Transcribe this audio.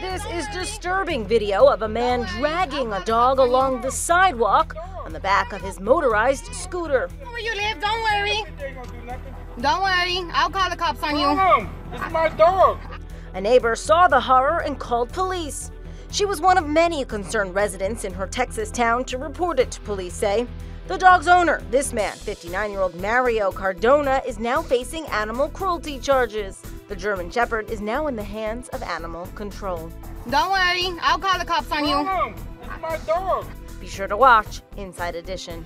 This is disturbing video of a man dragging a dog along the sidewalk on the back of his motorized scooter. Where you live, don't worry. Don't worry, I'll call the cops on you. Mom, this is my dog. A neighbor saw the horror and called police. She was one of many concerned residents in her Texas town to report it, to police say. The dog's owner, this man, 59 year old Mario Cardona, is now facing animal cruelty charges. The German Shepherd is now in the hands of animal control. Don't worry, I'll call the cops on you. Mom, this is my dog. Be sure to watch Inside Edition.